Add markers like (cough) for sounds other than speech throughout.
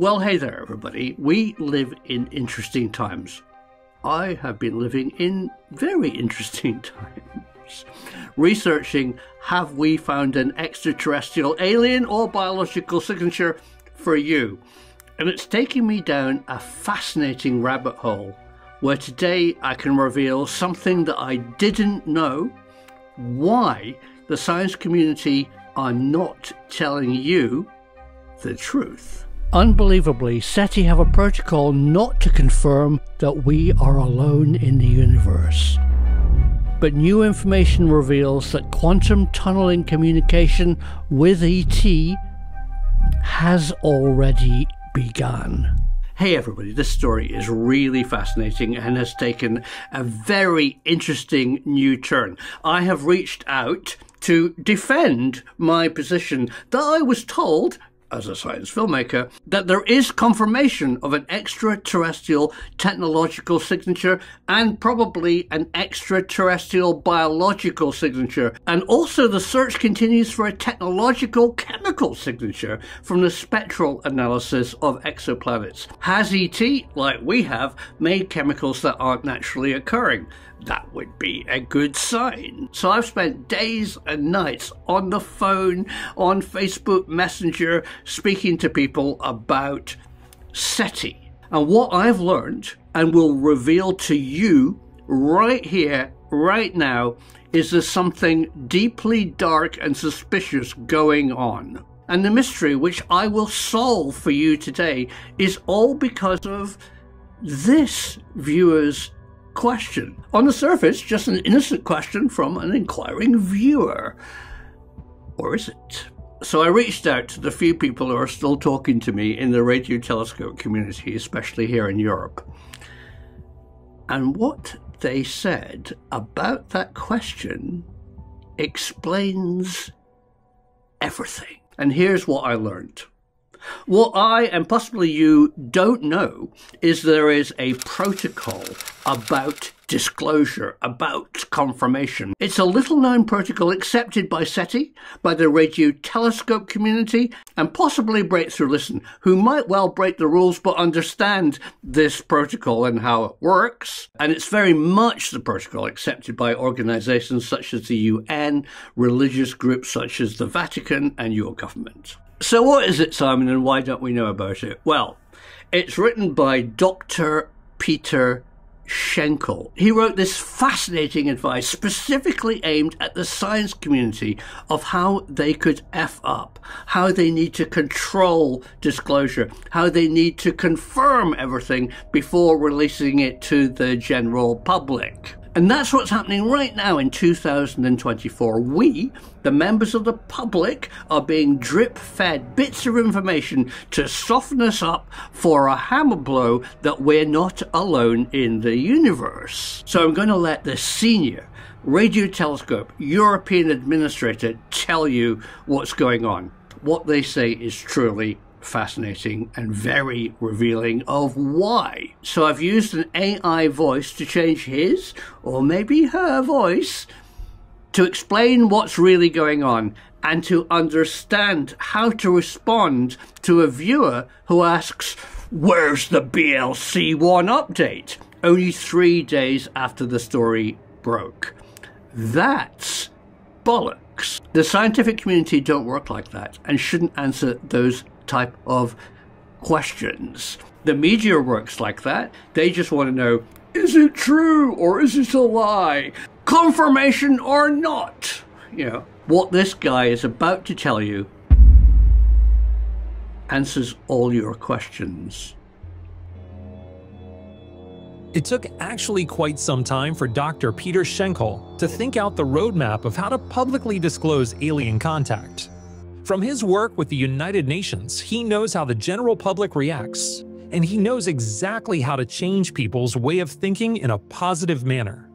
Well, hey there, everybody. We live in interesting times. I have been living in very (laughs) interesting times. Researching have we found an extraterrestrial alien or biological signature for you? And it's taking me down a fascinating rabbit hole where today I can reveal something that I didn't know why the science community are not telling you the truth. Unbelievably, SETI have a protocol not to confirm that we are alone in the universe. But new information reveals that quantum tunneling communication with ET has already begun. Hey everybody, this story is really fascinating and has taken a very interesting new turn. I have reached out to defend my position that I was told as a science filmmaker, that there is confirmation of an extraterrestrial technological signature and probably an extraterrestrial biological signature. And also, the search continues for a technological chemical signature from the spectral analysis of exoplanets. Has ET, like we have, made chemicals that aren't naturally occurring? That would be a good sign. So I've spent days and nights on the phone, on Facebook Messenger, speaking to people about SETI. And what I've learned and will reveal to you right here, right now, is there's something deeply dark and suspicious going on. And the mystery which I will solve for you today is all because of this viewer's question. On the surface, just an innocent question from an inquiring viewer. Or is it? So I reached out to the few people who are still talking to me in the radio telescope community, especially here in Europe. And what they said about that question explains everything. And here's what I learned. What I and possibly you don't know is there is a protocol about disclosure, about confirmation. It's a little known protocol accepted by SETI, by the radio telescope community, and possibly Breakthrough Listen, who might well break the rules but understand this protocol and how it works. And it's very much the protocol accepted by organizations such as the UN, religious groups such as the Vatican, and your government. So, what is it, Simon, and why don't we know about it? Well, it's written by Dr. Peter Schenkel. He wrote this fascinating advice specifically aimed at the science community of how they could F up, how they need to control disclosure, how they need to confirm everything before releasing it to the general public. And that's what's happening right now in 2024. We, the members of the public, are being drip fed bits of information to soften us up for a hammer blow that we're not alone in the universe. So I'm going to let the senior radio telescope European administrator tell you what's going on. What they say is truly fascinating and very revealing of why. So I've used an AI voice to change his or maybe her voice to explain what's really going on and to understand how to respond to a viewer who asks, Where's the BLC 1 update? Only three days after the story broke. That's bollocks. The scientific community don't work like that and shouldn't answer those type of questions. The media works like that. They just want to know is it true or is it a lie? Confirmation or not? You know, what this guy is about to tell you answers all your questions. It took actually quite some time for Dr. Peter Schenkel to think out the roadmap of how to publicly disclose alien contact. From his work with the United Nations, he knows how the general public reacts, and he knows exactly how to change people's way of thinking in a positive manner.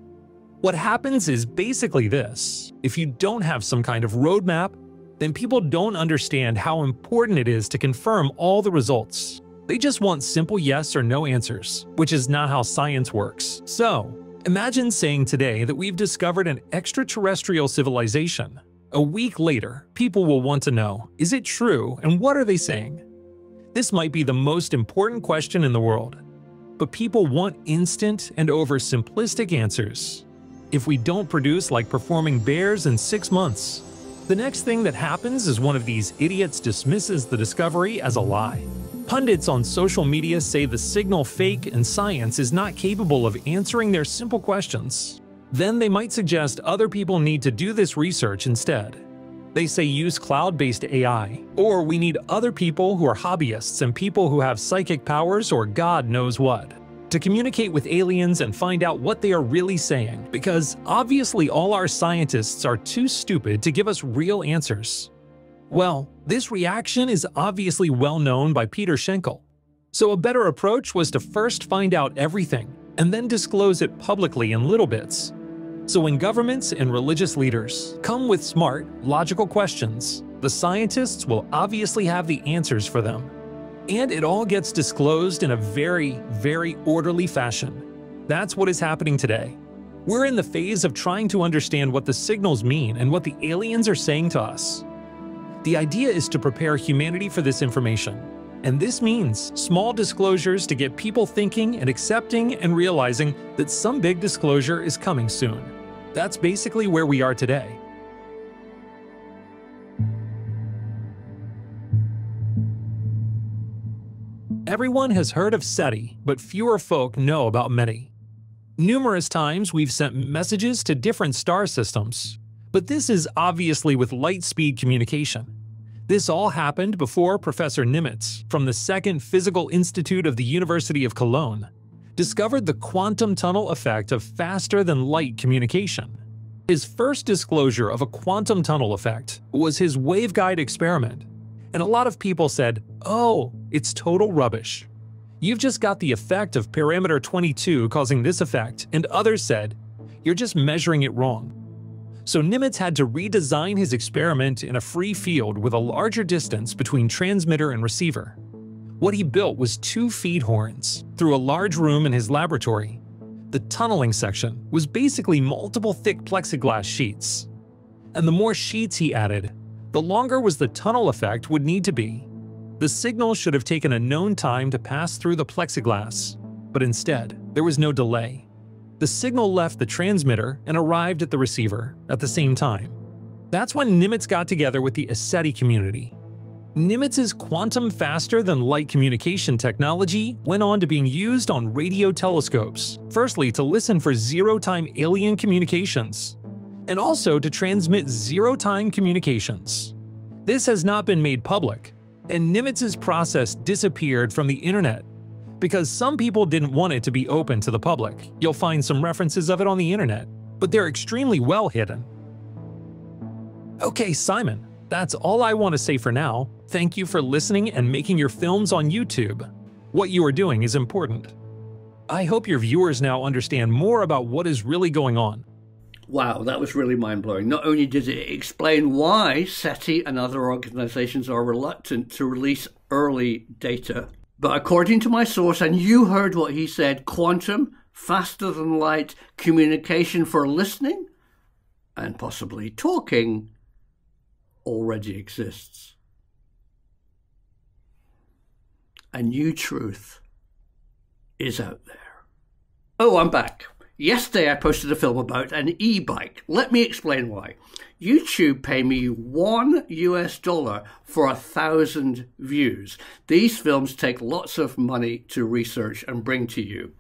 What happens is basically this if you don't have some kind of roadmap, then people don't understand how important it is to confirm all the results. They just want simple yes or no answers, which is not how science works. So, imagine saying today that we've discovered an extraterrestrial civilization a week later, people will want to know, is it true and what are they saying? This might be the most important question in the world. But people want instant and oversimplistic answers. If we don't produce like performing bears in six months, the next thing that happens is one of these idiots dismisses the discovery as a lie. Pundits on social media say the signal fake and science is not capable of answering their simple questions. Then they might suggest other people need to do this research instead. They say use cloud-based AI, or we need other people who are hobbyists and people who have psychic powers or God knows what to communicate with aliens and find out what they are really saying, because obviously all our scientists are too stupid to give us real answers. Well, this reaction is obviously well known by Peter Schenkel. So a better approach was to first find out everything and then disclose it publicly in little bits. So when governments and religious leaders come with smart, logical questions, the scientists will obviously have the answers for them. And it all gets disclosed in a very, very orderly fashion. That's what is happening today. We're in the phase of trying to understand what the signals mean and what the aliens are saying to us. The idea is to prepare humanity for this information. And this means small disclosures to get people thinking and accepting and realizing that some big disclosure is coming soon. That's basically where we are today. Everyone has heard of SETI, but fewer folk know about METI. Numerous times we've sent messages to different star systems, but this is obviously with light speed communication. This all happened before Professor Nimitz, from the Second Physical Institute of the University of Cologne, discovered the quantum tunnel effect of faster than light communication. His first disclosure of a quantum tunnel effect was his waveguide experiment, and a lot of people said, oh, it's total rubbish. You've just got the effect of parameter 22 causing this effect, and others said, you're just measuring it wrong so Nimitz had to redesign his experiment in a free field with a larger distance between transmitter and receiver. What he built was two feed horns through a large room in his laboratory. The tunneling section was basically multiple thick plexiglass sheets. And the more sheets he added, the longer was the tunnel effect would need to be. The signal should have taken a known time to pass through the plexiglass, but instead, there was no delay the signal left the transmitter and arrived at the receiver at the same time. That's when Nimitz got together with the SETI community. Nimitz's quantum faster than light communication technology went on to being used on radio telescopes, firstly to listen for zero-time alien communications, and also to transmit zero-time communications. This has not been made public, and Nimitz's process disappeared from the internet because some people didn't want it to be open to the public. You'll find some references of it on the internet, but they're extremely well hidden. Okay, Simon, that's all I want to say for now. Thank you for listening and making your films on YouTube. What you are doing is important. I hope your viewers now understand more about what is really going on. Wow, that was really mind blowing. Not only did it explain why SETI and other organizations are reluctant to release early data but according to my source, and you heard what he said, quantum, faster than light communication for listening and possibly talking already exists. A new truth is out there. Oh, I'm back. Yesterday I posted a film about an e-bike. Let me explain why. YouTube pay me one US dollar for a thousand views. These films take lots of money to research and bring to you.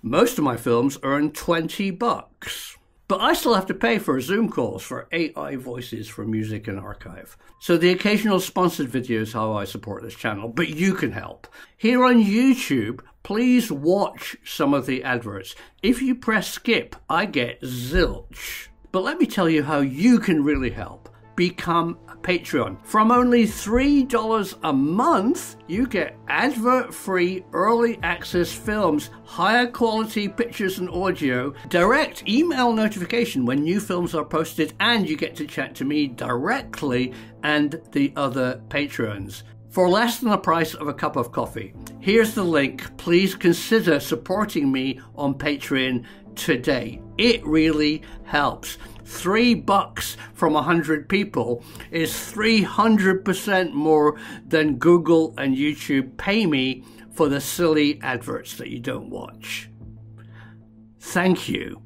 Most of my films earn 20 bucks. But I still have to pay for Zoom calls for AI voices for music and archive. So the occasional sponsored video is how I support this channel, but you can help. Here on YouTube, please watch some of the adverts. If you press skip, I get zilch. But let me tell you how you can really help become a Patreon. From only $3 a month, you get advert free early access films, higher quality pictures and audio, direct email notification when new films are posted, and you get to chat to me directly and the other patrons for less than the price of a cup of coffee. Here's the link. Please consider supporting me on Patreon today. It really helps. Three bucks from a hundred people is 300% more than Google and YouTube pay me for the silly adverts that you don't watch. Thank you.